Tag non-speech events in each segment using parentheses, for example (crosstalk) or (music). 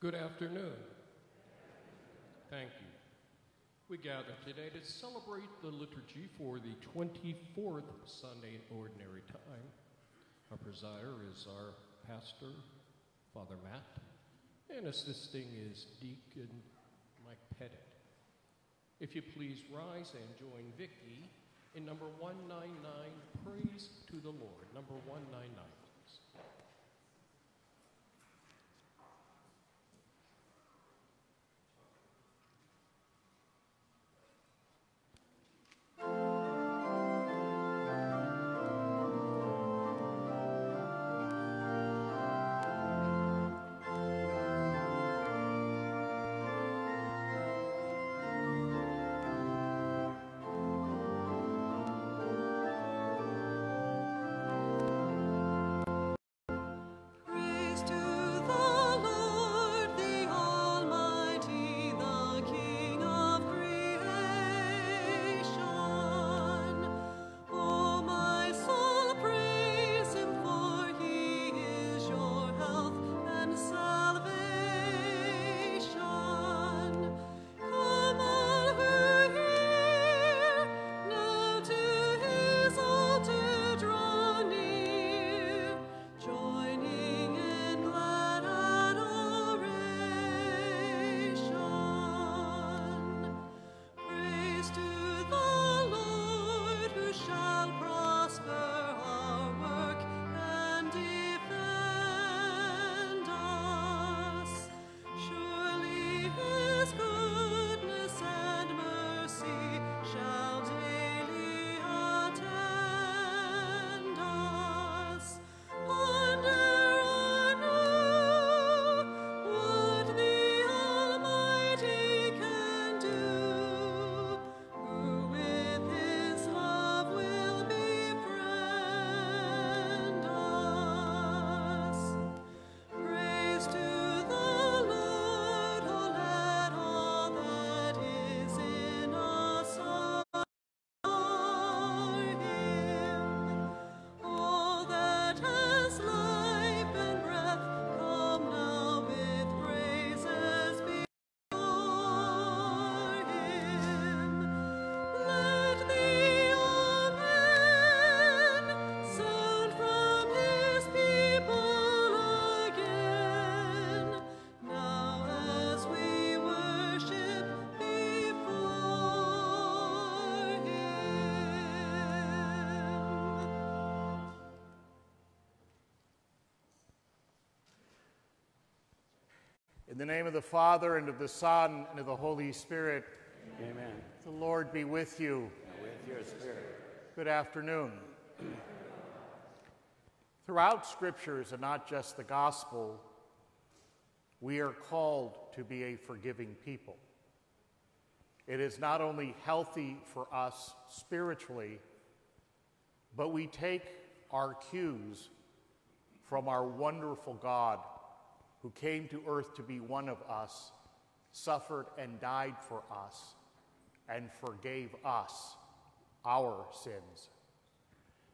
Good afternoon. Thank you. We gather today to celebrate the liturgy for the 24th Sunday in Ordinary Time. Our presider is our pastor, Father Matt, and assisting is Deacon Mike Pettit. If you please rise and join Vicki in number 199, Praise to the Lord. Number 199, In the name of the Father, and of the Son, and of the Holy Spirit, Amen. the Lord be with you. With your spirit. Good afternoon. Throughout scriptures, and not just the gospel, we are called to be a forgiving people. It is not only healthy for us spiritually, but we take our cues from our wonderful God who came to earth to be one of us, suffered and died for us, and forgave us our sins.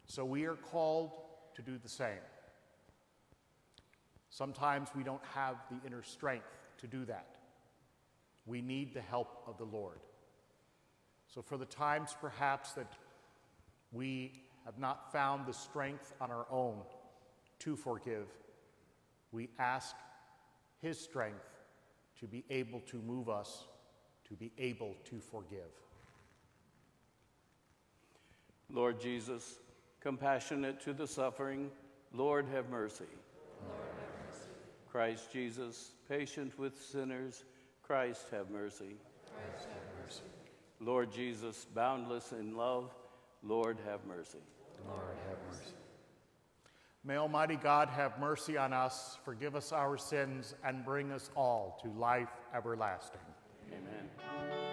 So we are called to do the same. Sometimes we don't have the inner strength to do that. We need the help of the Lord. So, for the times perhaps that we have not found the strength on our own to forgive, we ask His strength to be able to move us to be able to forgive. Lord Jesus, compassionate to the suffering, Lord have mercy. Lord have mercy. Christ Jesus, patient with sinners, Christ have mercy. Christ have mercy. Lord Jesus, boundless in love, Lord have mercy. May Almighty God have mercy on us, forgive us our sins, and bring us all to life everlasting. Amen.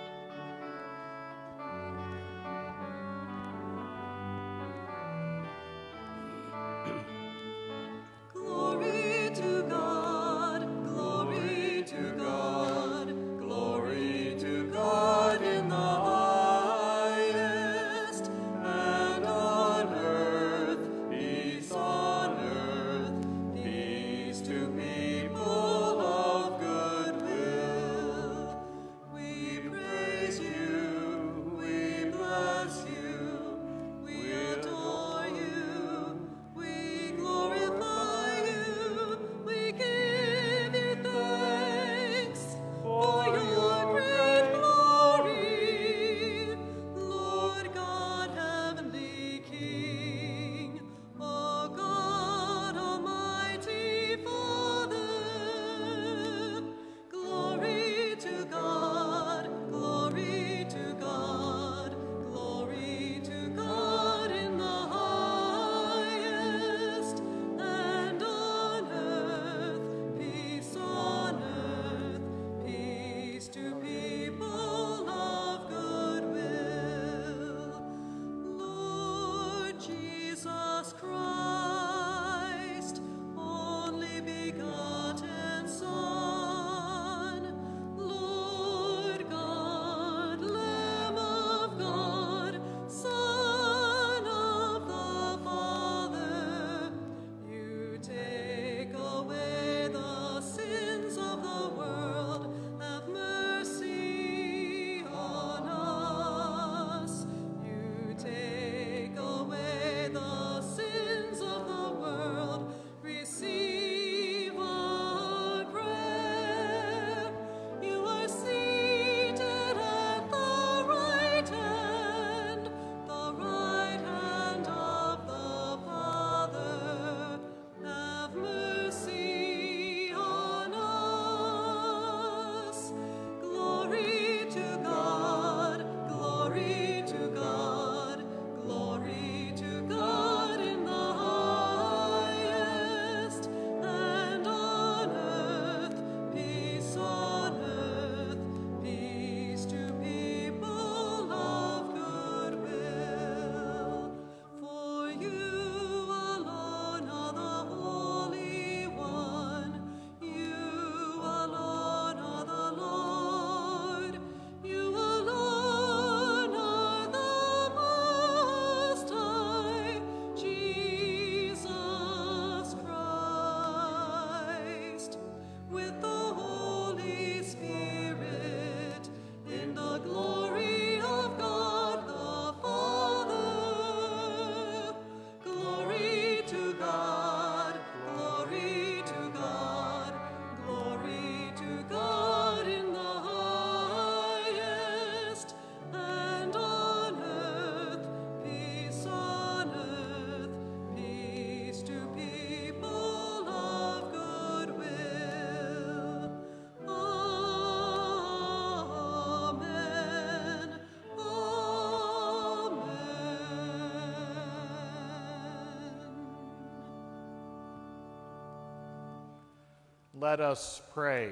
Let us pray.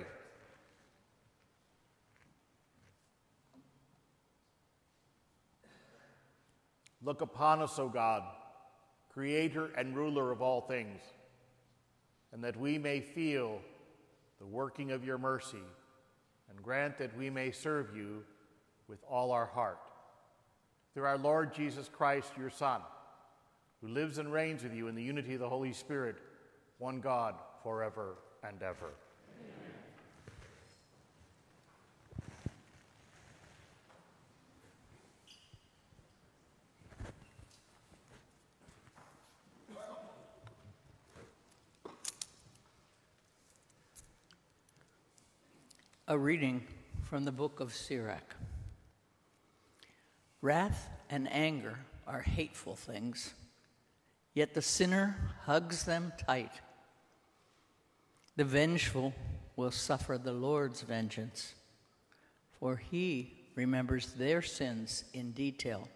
Look upon us, O God, creator and ruler of all things, and that we may feel the working of your mercy, and grant that we may serve you with all our heart. Through our Lord Jesus Christ, your Son, who lives and reigns with you in the unity of the Holy Spirit, one God, forever and ever. A reading from the book of Sirach. Wrath and anger are hateful things, yet the sinner hugs them tight. The vengeful will suffer the Lord's vengeance, for he remembers their sins in detail.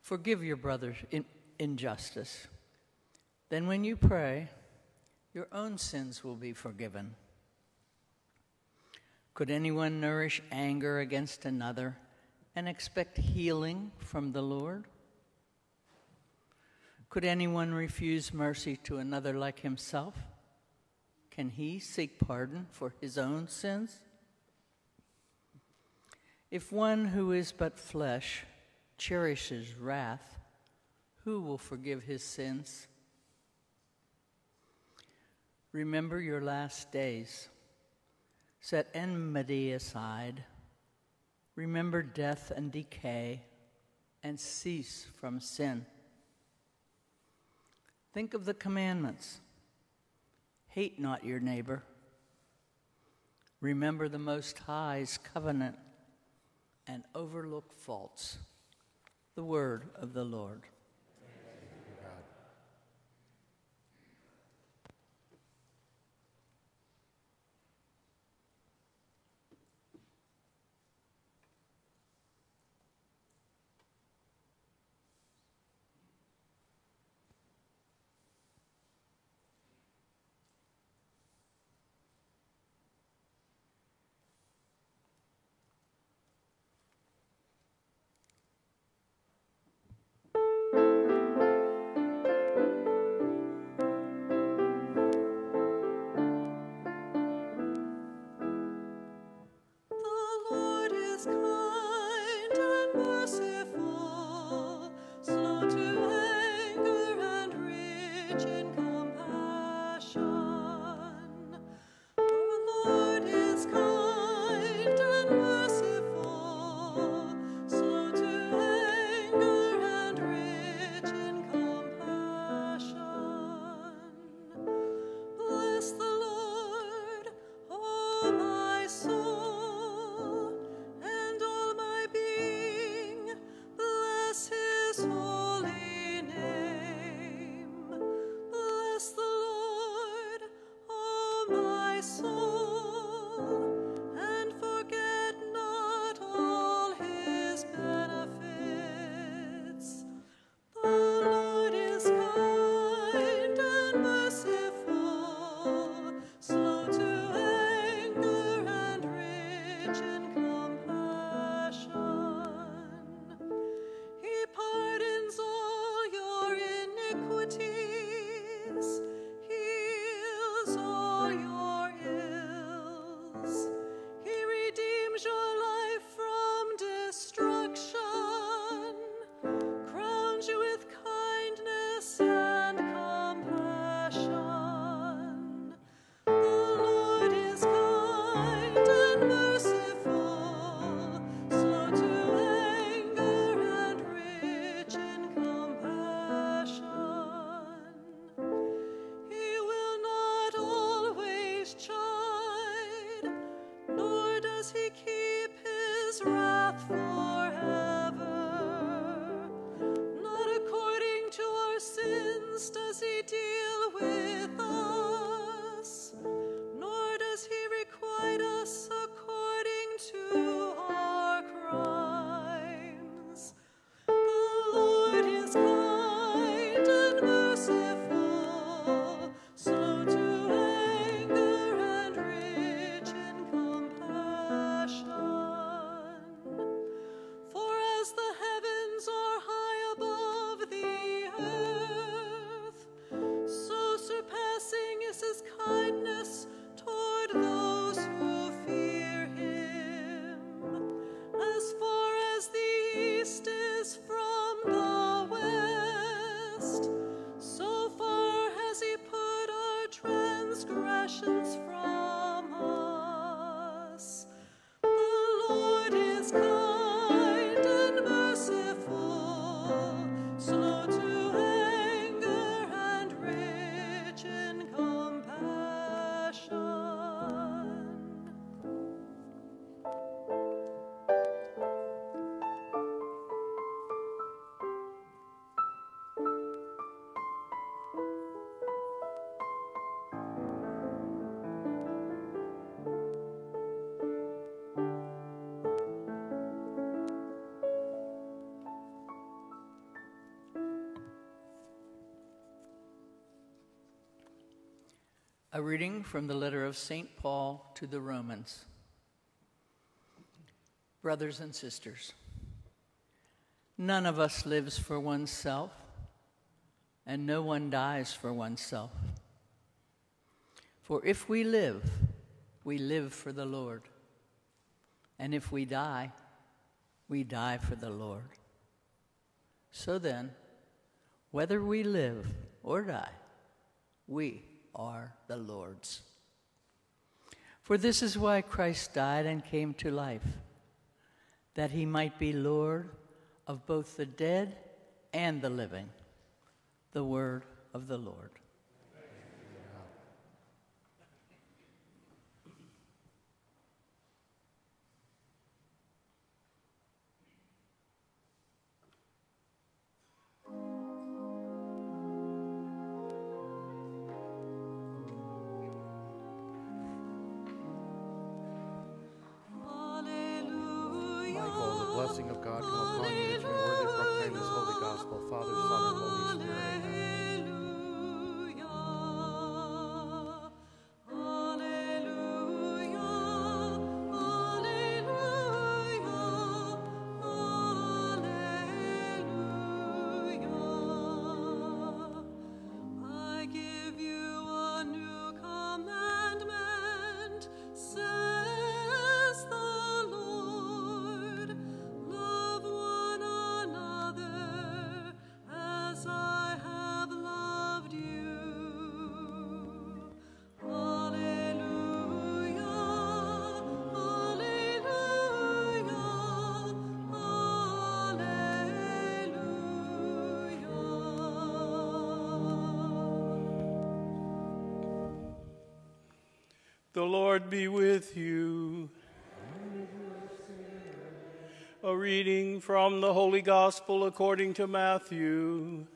Forgive your brother's in- injustice. Then, when you pray, your own sins will be forgiven. Could anyone nourish anger against another and expect healing from the Lord? Could anyone refuse mercy to another like himself? Can he seek pardon for his own sins? If one who is but flesh cherishes wrath, who will forgive his sins? Remember your last days Set enmity aside. Remember death and decay, and cease from sin. Think of the commandments hate not your neighbor. Remember the Most High's covenant and overlook faults. The word of the Lord. A reading from the letter of St. Paul to the Romans. Brothers and sisters, none of us lives for oneself, and no one dies for oneself. For if we live, we live for the Lord. And if we die, we die for the Lord. So then, whether we live or die, we are the Lord's. For this is why Christ died and came to life, that he might be Lord of both the dead and the living. The word of the Lord. The Lord be with you. A reading from the Holy Gospel according to Matthew.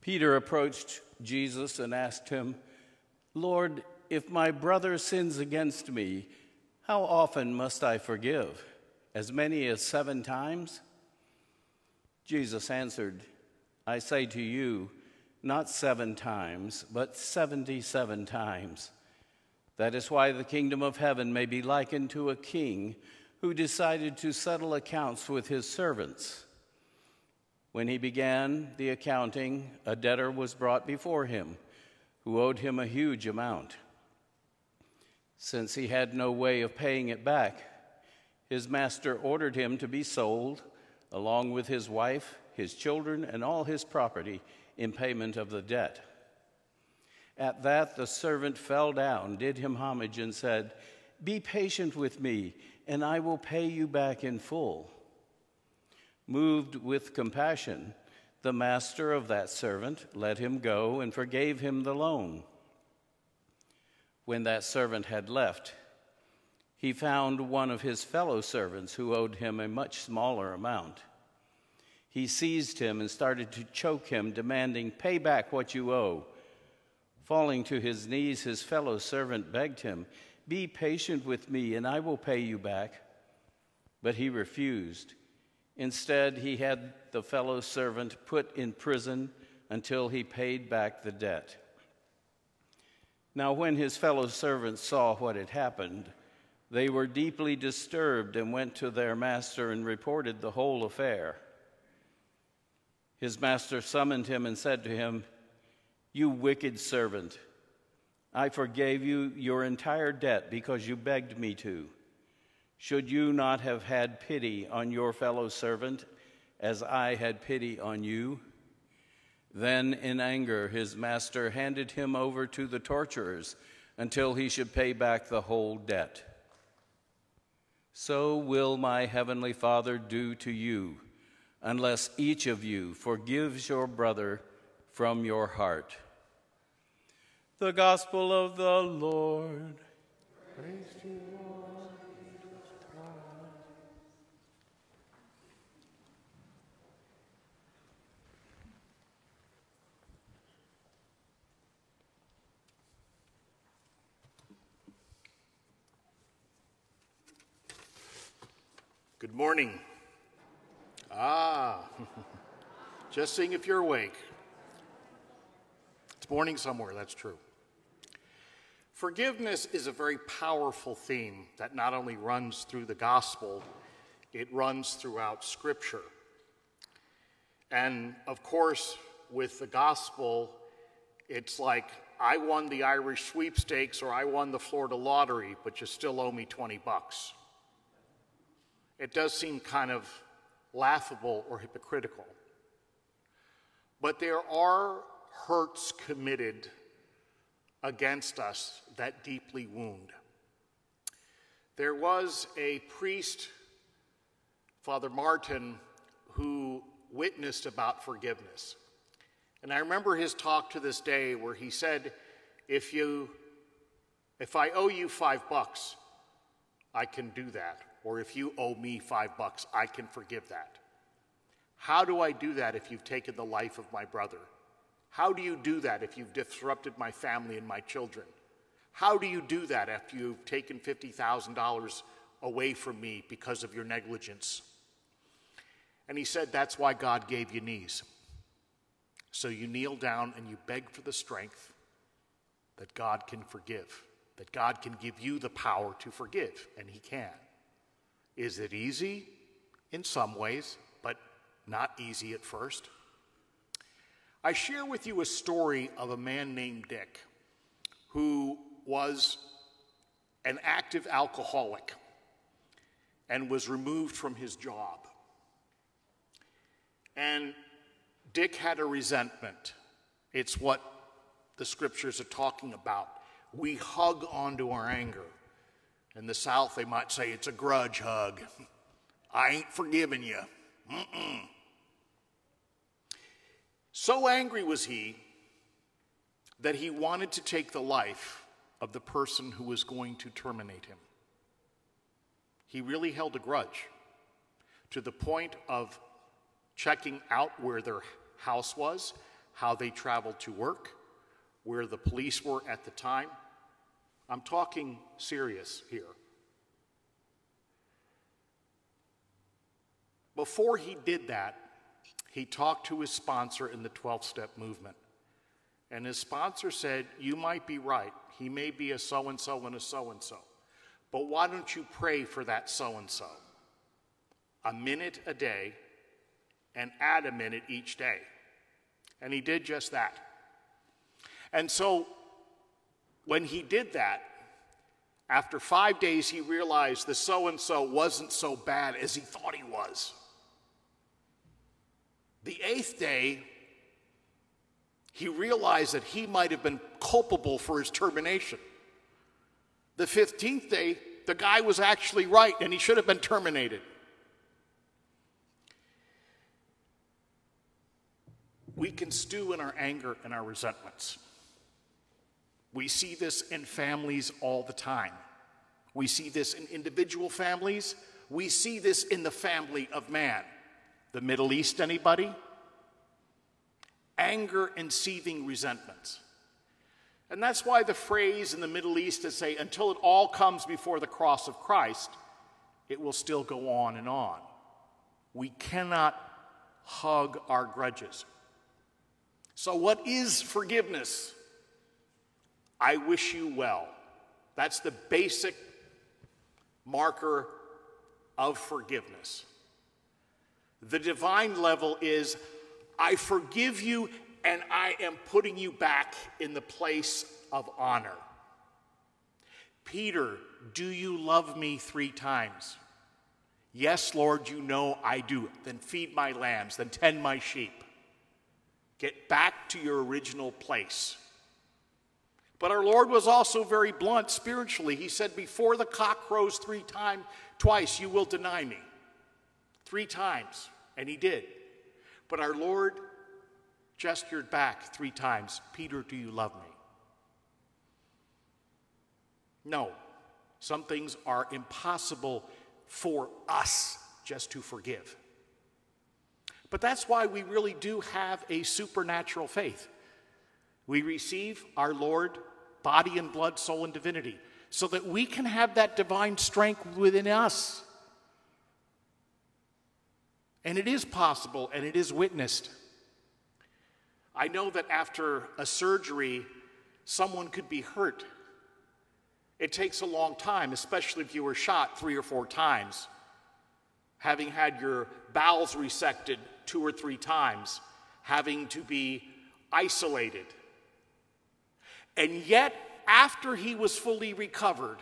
Peter approached Jesus and asked him, Lord, if my brother sins against me, how often must I forgive? As many as seven times? Jesus answered, I say to you, not seven times, but 77 times. That is why the kingdom of heaven may be likened to a king who decided to settle accounts with his servants. When he began the accounting, a debtor was brought before him who owed him a huge amount. Since he had no way of paying it back, his master ordered him to be sold, along with his wife, his children, and all his property, in payment of the debt. At that, the servant fell down, did him homage, and said, Be patient with me, and I will pay you back in full. Moved with compassion, the master of that servant let him go and forgave him the loan. When that servant had left, he found one of his fellow servants who owed him a much smaller amount. He seized him and started to choke him, demanding, Pay back what you owe. Falling to his knees, his fellow servant begged him, Be patient with me, and I will pay you back. But he refused. Instead, he had the fellow servant put in prison until he paid back the debt. Now, when his fellow servants saw what had happened, they were deeply disturbed and went to their master and reported the whole affair. His master summoned him and said to him, You wicked servant, I forgave you your entire debt because you begged me to. Should you not have had pity on your fellow servant as I had pity on you? Then, in anger, his master handed him over to the torturers until he should pay back the whole debt. So will my heavenly Father do to you, unless each of you forgives your brother from your heart. The Gospel of the Lord. praise Good morning. Ah, (laughs) Just seeing if you're awake. It's morning somewhere, that's true. Forgiveness is a very powerful theme that not only runs through the gospel, it runs throughout Scripture. And of course, with the gospel, it's like I won the Irish sweepstakes or I won the Florida lottery, but you still owe me 20 bucks. It does seem kind of laughable or hypocritical. But there are hurts committed against us that deeply wound. There was a priest, Father Martin, who witnessed about forgiveness. And I remember his talk to this day where he said, if you if I owe you 5 bucks, I can do that. Or if you owe me 5 bucks, I can forgive that. How do I do that if you've taken the life of my brother? How do you do that if you've disrupted my family and my children? How do you do that after you've taken $50,000 away from me because of your negligence? And he said, That's why God gave you knees. So you kneel down and you beg for the strength that God can forgive, that God can give you the power to forgive, and He can. Is it easy? In some ways, but not easy at first. I share with you a story of a man named Dick who was an active alcoholic and was removed from his job. And Dick had a resentment. It's what the scriptures are talking about. We hug onto our anger. In the South, they might say it's a grudge hug. I ain't forgiving you. Mm-mm. So angry was he that he wanted to take the life of the person who was going to terminate him. He really held a grudge to the point of checking out where their house was, how they traveled to work, where the police were at the time. I'm talking serious here. Before he did that, he talked to his sponsor in the 12 step movement. And his sponsor said, You might be right. He may be a so and so and a so and so. But why don't you pray for that so and so? A minute a day and add a minute each day. And he did just that. And so when he did that, after five days, he realized the so and so wasn't so bad as he thought he was. The eighth day, he realized that he might have been culpable for his termination. The 15th day, the guy was actually right and he should have been terminated. We can stew in our anger and our resentments. We see this in families all the time. We see this in individual families. We see this in the family of man. The Middle East, anybody? Anger and seething resentments. And that's why the phrase in the Middle East is say, until it all comes before the cross of Christ, it will still go on and on. We cannot hug our grudges. So, what is forgiveness? I wish you well. That's the basic marker of forgiveness. The divine level is I forgive you and I am putting you back in the place of honor. Peter, do you love me three times? Yes, Lord, you know I do. Then feed my lambs, then tend my sheep. Get back to your original place. But our Lord was also very blunt spiritually. He said, Before the cock crows three times, twice, you will deny me. Three times. And he did. But our Lord gestured back three times Peter, do you love me? No. Some things are impossible for us just to forgive. But that's why we really do have a supernatural faith. We receive our Lord, body and blood, soul and divinity, so that we can have that divine strength within us. And it is possible and it is witnessed. I know that after a surgery, someone could be hurt. It takes a long time, especially if you were shot three or four times. Having had your bowels resected two or three times, having to be isolated. And yet, after he was fully recovered,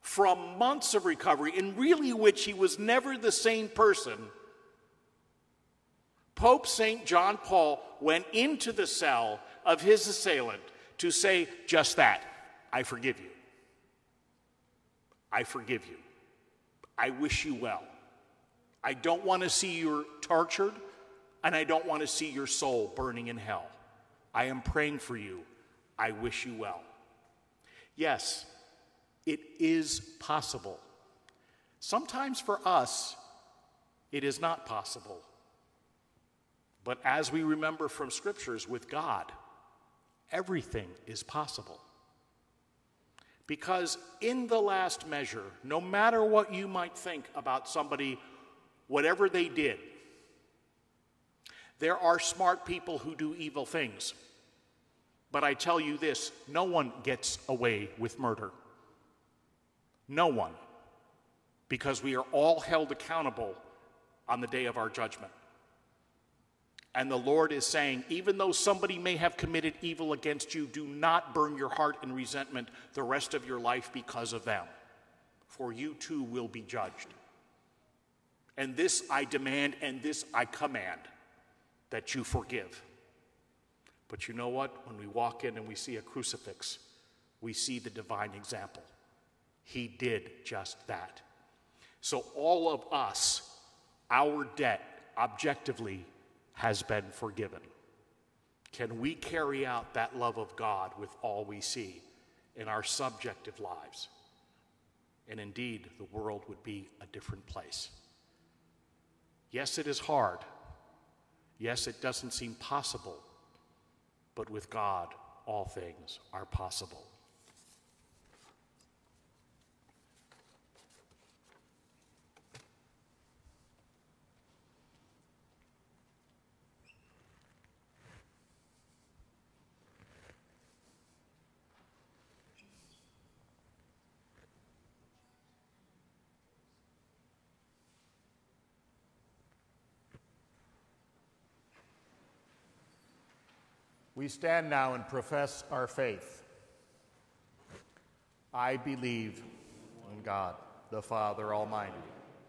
from months of recovery, in really which he was never the same person, Pope St. John Paul went into the cell of his assailant to say just that I forgive you. I forgive you. I wish you well. I don't want to see you tortured, and I don't want to see your soul burning in hell. I am praying for you. I wish you well. Yes, it is possible. Sometimes for us, it is not possible. But as we remember from scriptures with God, everything is possible. Because in the last measure, no matter what you might think about somebody, whatever they did, there are smart people who do evil things. But I tell you this no one gets away with murder. No one. Because we are all held accountable on the day of our judgment. And the Lord is saying, even though somebody may have committed evil against you, do not burn your heart in resentment the rest of your life because of them, for you too will be judged. And this I demand and this I command that you forgive. But you know what? When we walk in and we see a crucifix, we see the divine example. He did just that. So, all of us, our debt objectively has been forgiven. Can we carry out that love of God with all we see in our subjective lives? And indeed, the world would be a different place. Yes, it is hard. Yes, it doesn't seem possible. But with God, all things are possible. We stand now and profess our faith. I believe in God, the Father Almighty,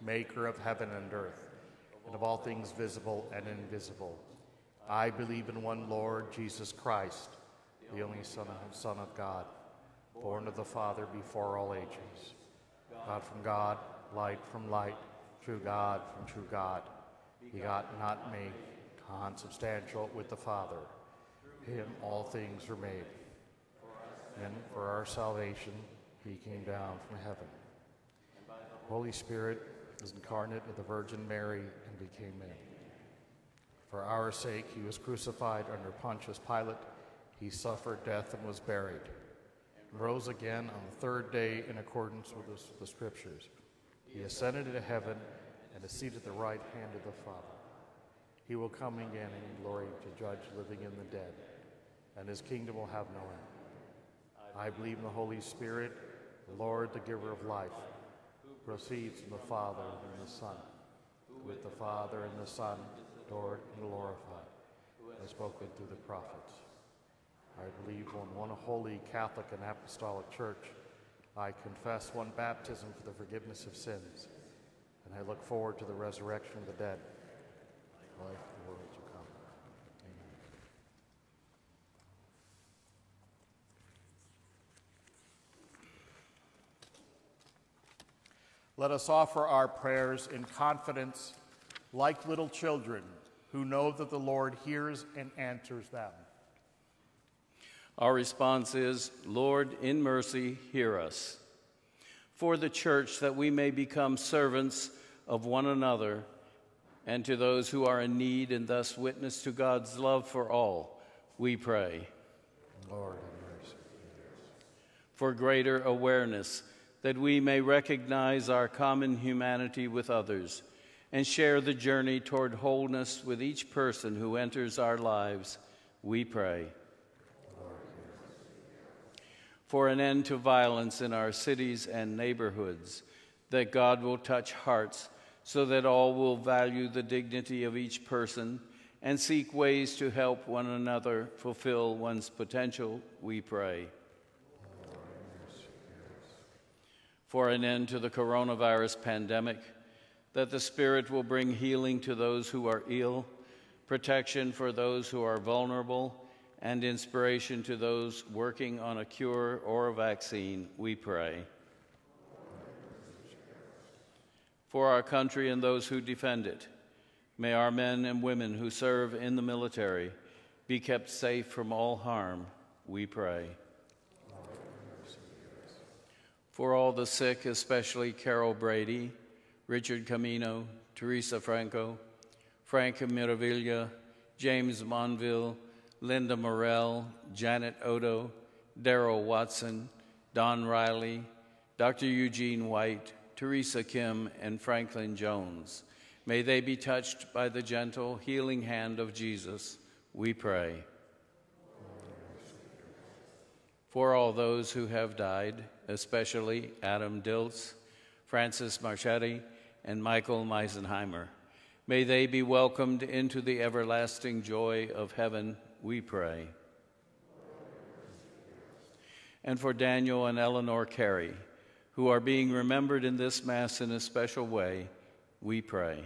maker of heaven and earth, and of all things visible and invisible. I believe in one Lord, Jesus Christ, the only Son of, Son of God, born of the Father before all ages. God from God, light from light, true God from true God, begotten, not made, consubstantial with the Father him all things were made. And for our salvation, he came down from heaven. Holy Spirit was incarnate of the Virgin Mary and became man. For our sake, he was crucified under Pontius Pilate. He suffered death and was buried, and rose again on the third day in accordance with the, the Scriptures. He ascended into heaven and is seated at the right hand of the Father. He will come again in glory to judge living and the dead and his kingdom will have no end. I believe in the Holy Spirit, the Lord, the giver of life, who proceeds from the Father and the Son, with the Father and the Son, adored and glorified, as spoken through the prophets. I believe in one holy Catholic and Apostolic Church. I confess one baptism for the forgiveness of sins, and I look forward to the resurrection of the dead, life Let us offer our prayers in confidence, like little children who know that the Lord hears and answers them. Our response is Lord, in mercy, hear us. For the church, that we may become servants of one another and to those who are in need, and thus witness to God's love for all, we pray. Lord, in mercy. For greater awareness that we may recognize our common humanity with others and share the journey toward wholeness with each person who enters our lives, we pray. For an end to violence in our cities and neighborhoods, that God will touch hearts so that all will value the dignity of each person and seek ways to help one another fulfill one's potential, we pray. For an end to the coronavirus pandemic, that the Spirit will bring healing to those who are ill, protection for those who are vulnerable, and inspiration to those working on a cure or a vaccine, we pray. For our country and those who defend it, may our men and women who serve in the military be kept safe from all harm, we pray. For all the sick, especially Carol Brady, Richard Camino, Teresa Franco, Frank Miravilla, James Monville, Linda Morell, Janet Odo, Daryl Watson, Don Riley, Dr. Eugene White, Teresa Kim, and Franklin Jones. May they be touched by the gentle, healing hand of Jesus, we pray. For all those who have died, especially Adam Diltz, Francis Marchetti, and Michael Meisenheimer. May they be welcomed into the everlasting joy of heaven, we pray. And for Daniel and Eleanor Carey, who are being remembered in this Mass in a special way, we pray.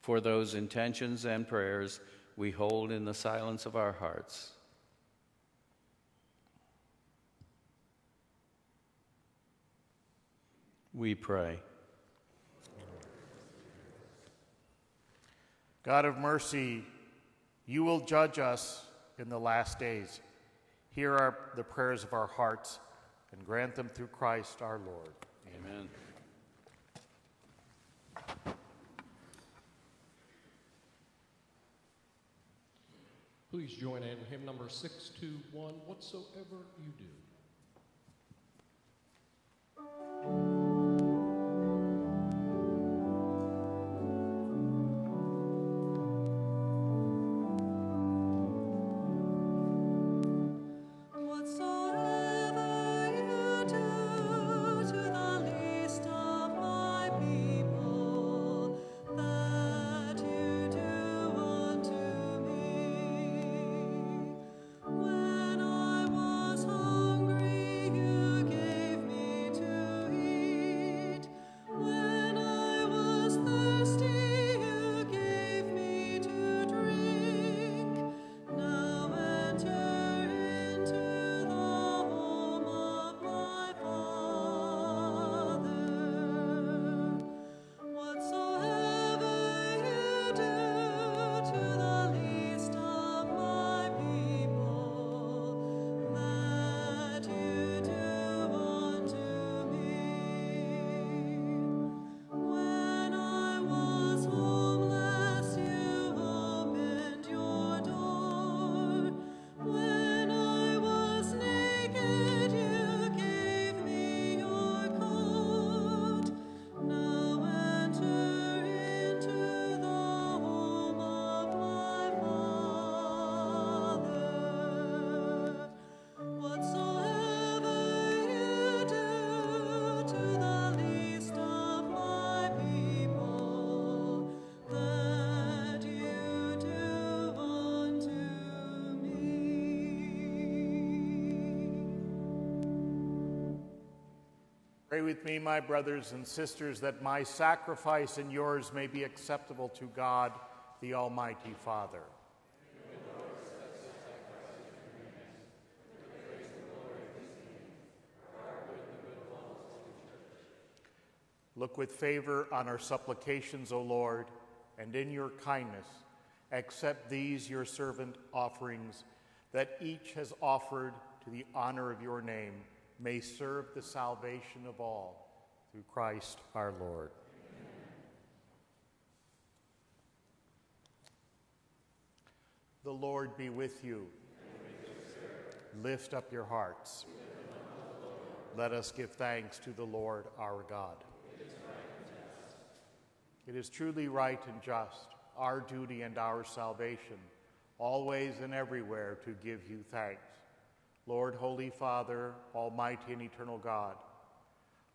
For those intentions and prayers we hold in the silence of our hearts. We pray. God of mercy, you will judge us in the last days. Hear our, the prayers of our hearts and grant them through Christ our Lord. Amen. Please join in hymn number 621, Whatsoever You Do. Pray with me, my brothers and sisters, that my sacrifice and yours may be acceptable to God, the Almighty Father. Look with favor on our supplications, O Lord, and in your kindness accept these your servant offerings that each has offered to the honor of your name may serve the salvation of all through Christ our Lord. The Lord be with you. Lift up your hearts. Let us give thanks to the Lord our God. It is truly right and just, our duty and our salvation, always and everywhere to give you thanks. Lord, Holy Father, Almighty and eternal God,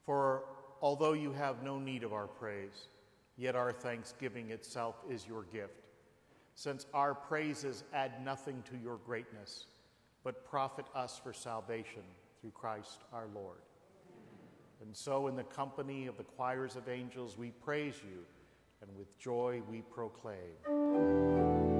for although you have no need of our praise, yet our thanksgiving itself is your gift, since our praises add nothing to your greatness, but profit us for salvation through Christ our Lord. And so, in the company of the choirs of angels, we praise you, and with joy we proclaim.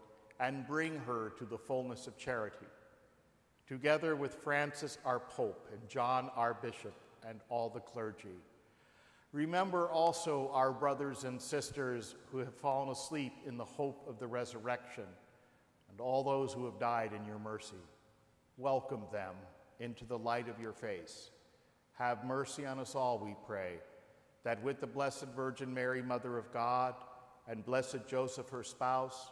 and bring her to the fullness of charity. Together with Francis, our Pope, and John, our Bishop, and all the clergy. Remember also our brothers and sisters who have fallen asleep in the hope of the resurrection, and all those who have died in your mercy. Welcome them into the light of your face. Have mercy on us all, we pray, that with the Blessed Virgin Mary, Mother of God, and blessed Joseph, her spouse,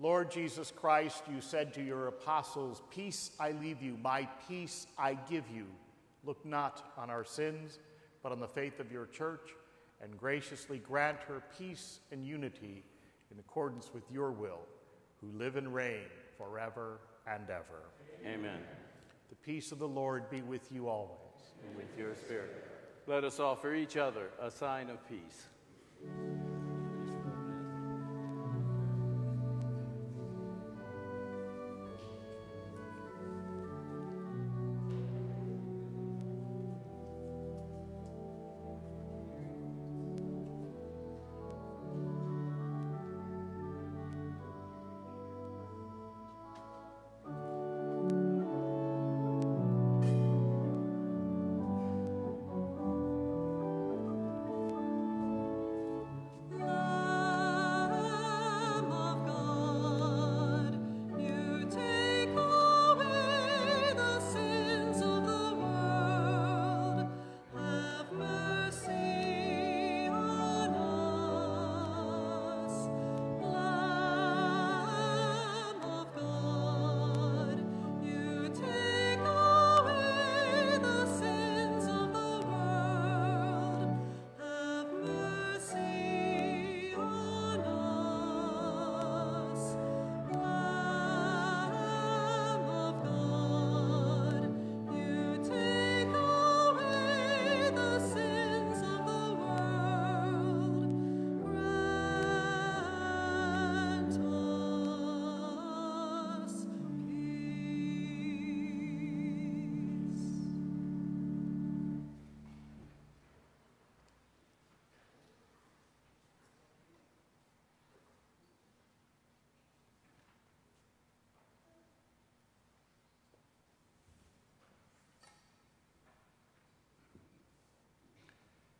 Lord Jesus Christ, you said to your apostles, Peace I leave you, my peace I give you. Look not on our sins, but on the faith of your church, and graciously grant her peace and unity in accordance with your will, who live and reign forever and ever. Amen. The peace of the Lord be with you always. And with your spirit. Let us offer each other a sign of peace.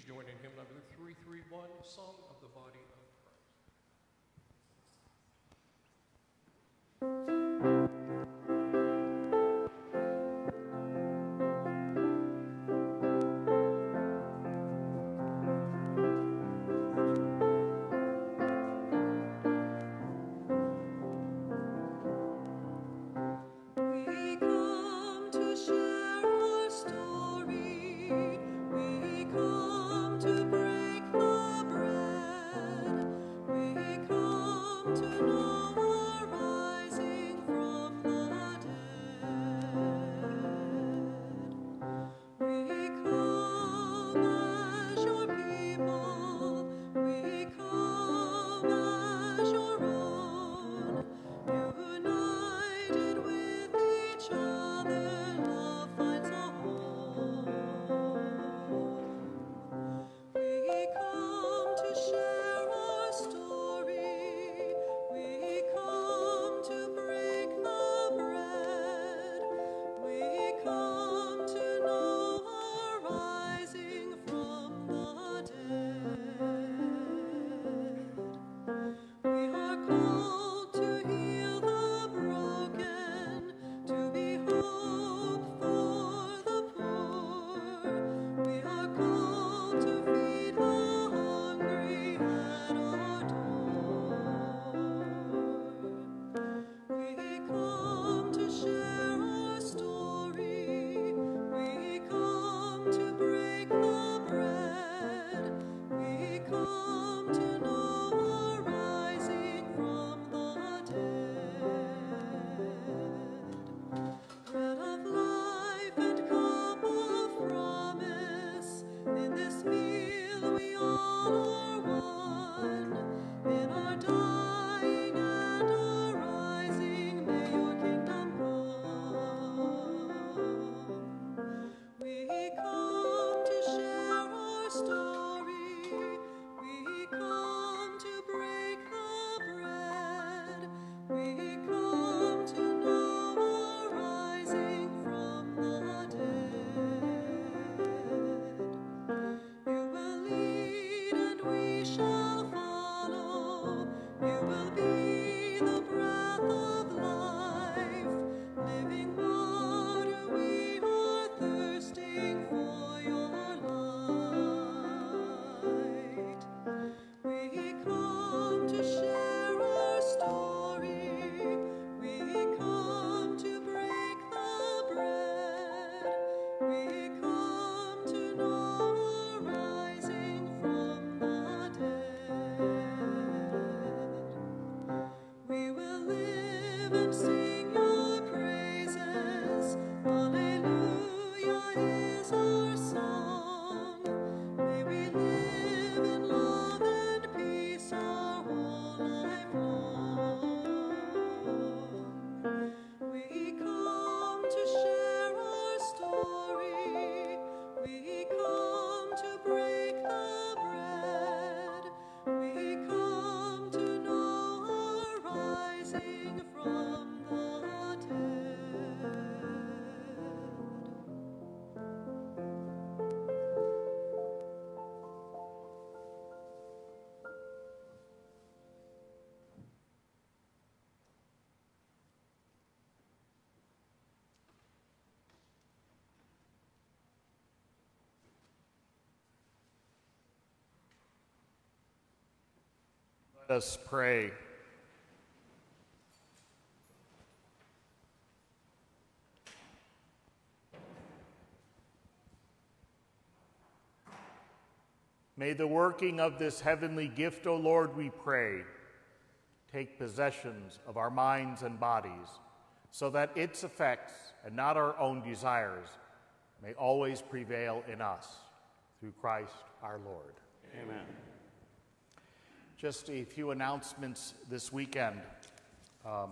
Please join in hymn number 331, Song of the Body. us pray. May the working of this heavenly gift, O Lord, we pray, take possessions of our minds and bodies, so that its effects, and not our own desires, may always prevail in us, through Christ our Lord. Amen. Just a few announcements this weekend. Um,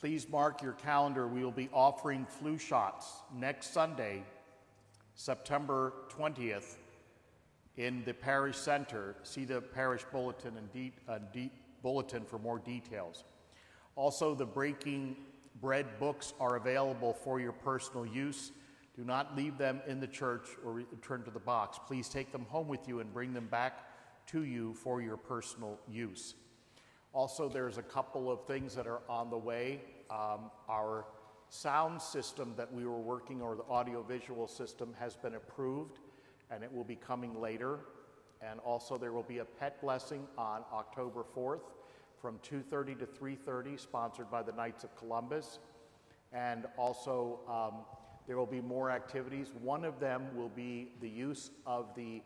please mark your calendar. We will be offering flu shots next Sunday, September 20th, in the parish center. See the parish bulletin and de- uh, de- bulletin for more details. Also, the Breaking Bread books are available for your personal use. Do not leave them in the church or return to the box. Please take them home with you and bring them back to you for your personal use. Also, there's a couple of things that are on the way. Um, our sound system that we were working, or the audiovisual system, has been approved and it will be coming later. And also, there will be a pet blessing on October 4th from 2:30 to 3:30, sponsored by the Knights of Columbus. And also, um, there will be more activities. One of them will be the use of the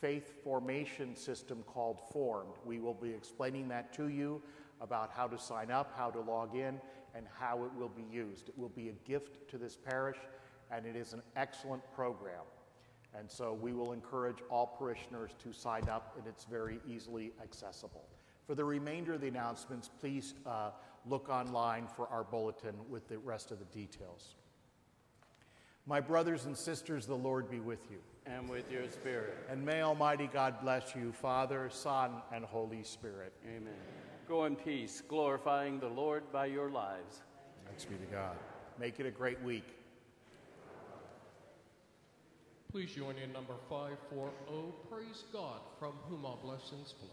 faith formation system called Formed. We will be explaining that to you about how to sign up, how to log in, and how it will be used. It will be a gift to this parish, and it is an excellent program. And so we will encourage all parishioners to sign up, and it's very easily accessible. For the remainder of the announcements, please uh, look online for our bulletin with the rest of the details. My brothers and sisters, the Lord be with you. And with your spirit. And may Almighty God bless you, Father, Son, and Holy Spirit. Amen. Go in peace, glorifying the Lord by your lives. Thanks be to God. Make it a great week. Please join in number 540, Praise God, from whom all blessings flow.